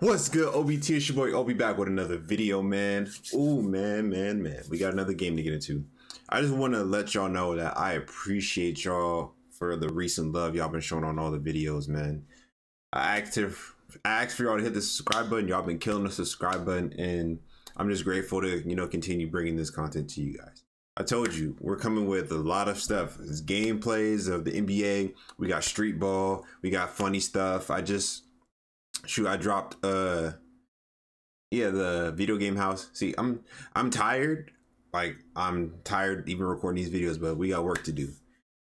What's good, OBT? It's your boy Obi back with another video, man. Ooh, man, man, man. We got another game to get into. I just want to let y'all know that I appreciate y'all for the recent love y'all been showing on all the videos, man. I if, I asked for y'all to hit the subscribe button. Y'all been killing the subscribe button, and I'm just grateful to, you know, continue bringing this content to you guys. I told you, we're coming with a lot of stuff. It's gameplays of the NBA. We got street ball. We got funny stuff. I just shoot i dropped uh yeah the video game house. See i'm i'm tired. Like i'm tired even recording these videos but we got work to do.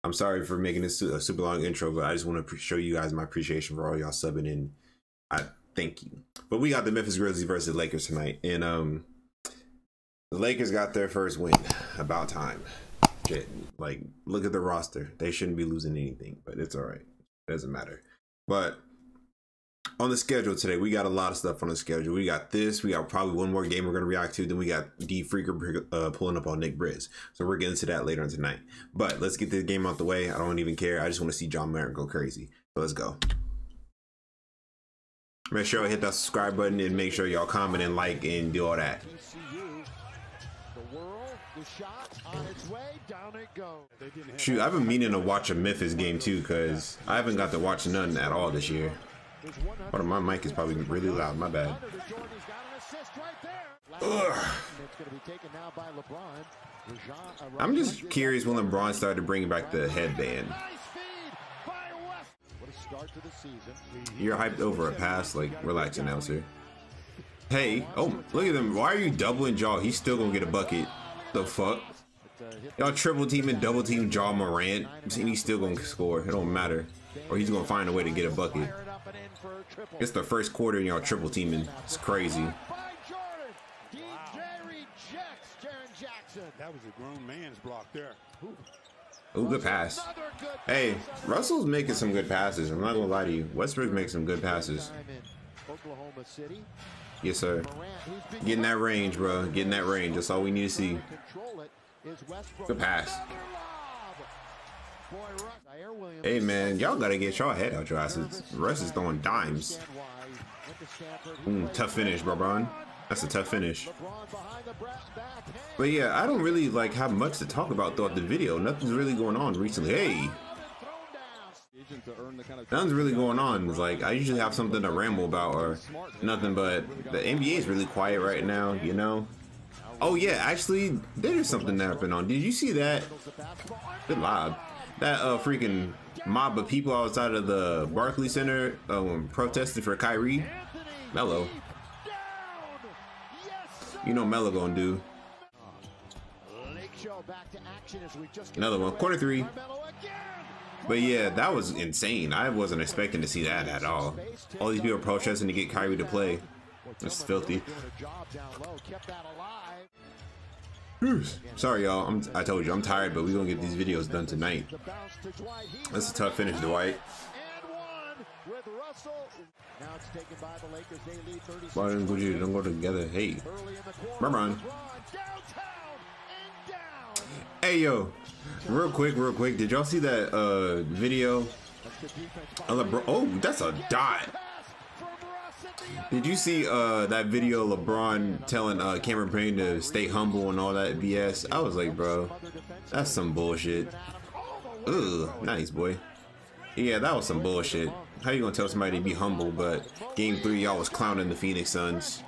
I'm sorry for making this a super long intro but i just want to show you guys my appreciation for all y'all subbing in. I thank you. But we got the memphis grizzlies versus lakers tonight and um the lakers got their first win about time. Like look at the roster. They shouldn't be losing anything but it's all right. It doesn't matter. But on the schedule today, we got a lot of stuff on the schedule. We got this. We got probably one more game we're going to react to. Then we got D Freaker uh, pulling up on Nick Briz. So we're getting to that later on tonight. But let's get this game out the way. I don't even care. I just want to see Ja Morant go crazy. So let's go. Make sure I hit that subscribe button and make sure y'all comment and like and do all that. Shoot, I've been meaning to watch a Memphis game too because I haven't got to watch none at all this year. On, my mic is probably really loud. My bad. Ugh. I'm just curious when LeBron started bringing back the headband. You're hyped over a pass, like relax, announcer. Hey, oh, look at him. Why are you doubling Ja? He's still gonna get a bucket. The fuck? Y'all triple team and double team Ja Morant, and he's still gonna score. It don't matter. Or he's gonna find a way to get a bucket. It's the first quarter and y'all triple teaming. It's crazy. That was a grown man's block there. Ooh, good pass. Hey, Russell's making some good passes. I'm not gonna lie to you. Westbrook's making some good passes. Yes, sir. Getting that range, bro. Getting that range. That's all we need to see. Good pass. Hey man, y'all gotta get y'all head out your asses. Russ is throwing dimes. Mm, tough finish, LeBron. That's a tough finish. But yeah, I don't really like have much to talk about throughout the video. Nothing's really going on recently. Hey, nothing's really going on. It's like I usually have something to ramble about or nothing, but the NBA is really quiet right now. You know. Oh yeah, actually, there's something that happened on. Did you see that? Good lob that uh freaking mob of people outside of the Barclay Center um, protesting for Kyrie. Melo. You know Melo gonna do. Another one. Quarter three. But yeah, that was insane. I wasn't expecting to see that at all. All these people protesting to get Kyrie to play. That's filthy. Sorry, y'all. I'm, I told you I'm tired, but we're gonna get these videos done tonight. That's a tough finish, Dwight. Why didn't Gucci don't go together? Hey, Merman. Hey, yo, real quick, real quick. Did y'all see that uh video? Oh, that's a dot. Did you see uh, that video LeBron telling uh, Cameron Payne to stay humble and all that BS? I was like, bro, that's some bullshit. Ugh, nice boy. Yeah, that was some bullshit. How you gonna tell somebody to be humble, but game three y'all was clowning the Phoenix Suns,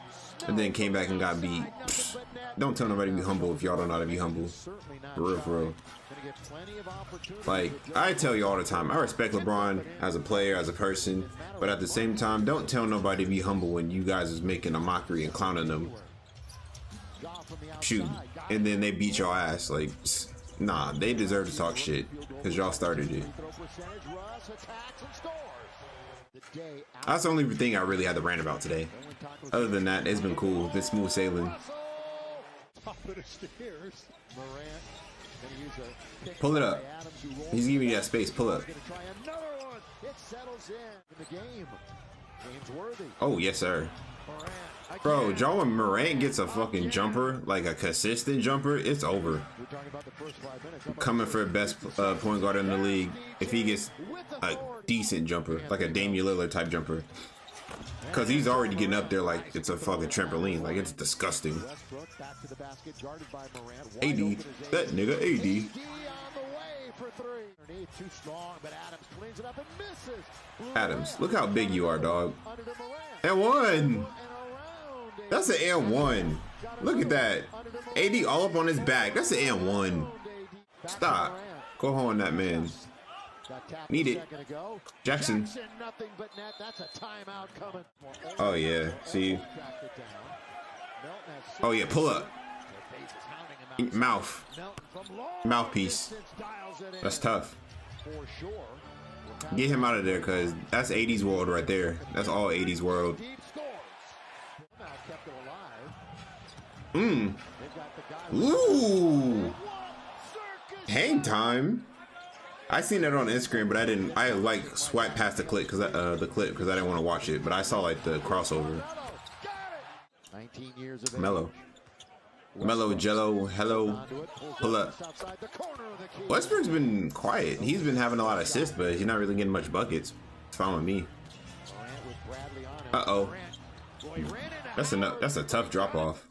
and then came back and got beat. Don't tell nobody to be humble if y'all don't know how to be humble. For real, for real. Like, I tell you all the time, I respect LeBron as a player, as a person, but at the same time, don't tell nobody to be humble when you guys is making a mockery and clowning them. Shoot. And then they beat your ass. Like, nah, they deserve to talk shit because y'all started it. That's the only thing I really had to rant about today. Other than that, it's been cool. This smooth sailing. Pull it up. He's giving you that space. Pull up. Oh, yes, sir. Bro, Ja Morant gets a fucking jumper, like a consistent jumper, it's over. Coming for best uh, point guard in the league, if he gets a decent jumper, like a Damian Lillard type jumper. Cause he's already getting up there like it's a fucking trampoline. Like it's disgusting. AD, that nigga AD. Adams, look how big you are, dog. And one. That's an and one. Look at that. AD all up on his back. That's an and one. Stop. Go on that man. Need it. Jackson. Oh yeah. See. Oh yeah. Pull up. Mouth. Mouthpiece. That's tough. Get him out of there, cause that's AD's world right there. That's all AD's world. Mmm. Ooh. Hang time. I seen that on Instagram, but I didn't. I like swipe past the clip because uh, the clip because I didn't want to watch it. But I saw like the crossover. 19 years Melo. Melo Jello, hello, pull up. Westbrook's been quiet. He's been having a lot of assists, but he's not really getting much buckets. It's fine with me. Uh oh. That's a that's a tough drop off.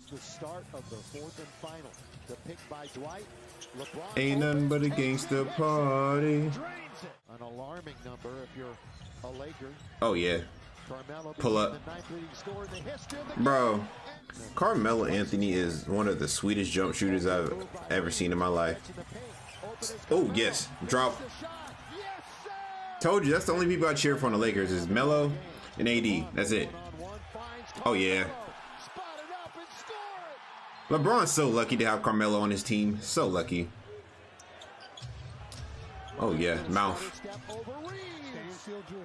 Ain't nothing but a gangster party. An alarming number if you're a Laker. Oh yeah. Pull up. Bro, Carmelo Anthony is one of the sweetest jump shooters I've ever seen in my life. Oh, yes. Drop. Told you, that's the only people I cheer for on the Lakers is Melo and AD. That's it. Oh, yeah. LeBron's so lucky to have Carmelo on his team. So lucky. Oh, yeah. Mouth.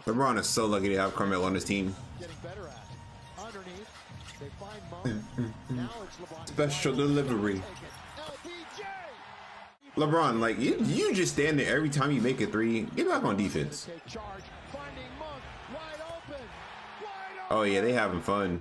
LeBron is so lucky to have Carmelo on his team. Mm, mm, mm. Special delivery. LeBron, like you, you just stand there every time you make a three. Get back on defense. Oh yeah, they having fun.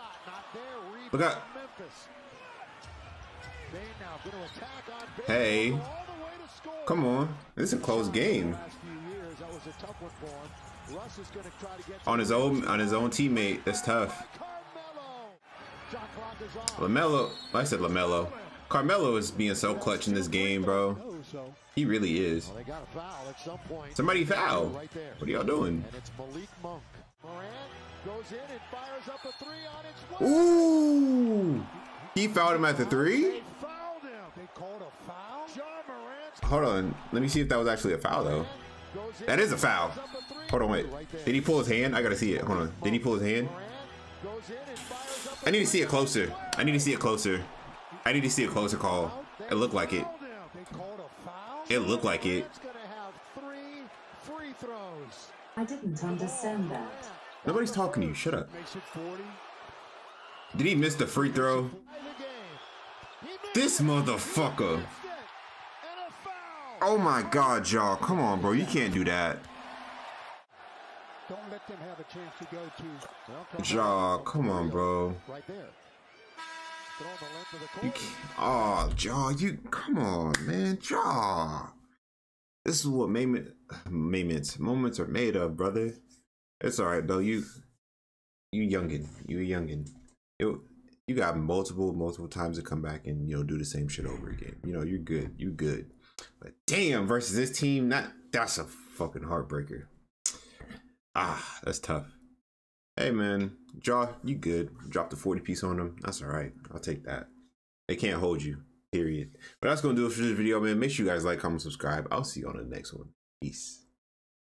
Look out. Hey. Come on. This is a close game. On his own on his own teammate, that's tough. LaMelo, I said LaMelo. Carmelo is being so clutch in this game, bro. He really is. Somebody foul. What are y'all doing? Ooh! He fouled him at the three? Hold on. Let me see if that was actually a foul, though. That is a foul. Hold on, wait. Did he pull his hand? I gotta see it. Hold on. Did he pull his hand? I need to see it closer. I need to see it closer. I need to see a closer call. It looked like it. It looked like it. I didn't understand that. Nobody's talking to you. Shut up. Did he miss the free throw? This motherfucker. Oh my god, y'all. Come on, bro. You can't do that. Don't let them have a chance to go to. Ja, come on, bro. Right there. You can't. Oh, Ja, you come on, man, Ja. This is what moment, moments, moments are made of, brother. It's all right though. You, you youngin, you youngin. You, you got multiple, multiple times to come back and you know do the same shit over again. You know you're good. You good. But damn, versus this team, that that's a fucking heartbreaker. Ah, that's tough. Hey man, Ja, you good. Drop the 40 piece on them. That's alright. I'll take that. They can't hold you. Period. But that's gonna do it for this video, man. Make sure you guys like, comment, subscribe. I'll see you on the next one. Peace.